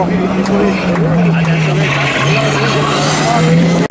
Oh, my God.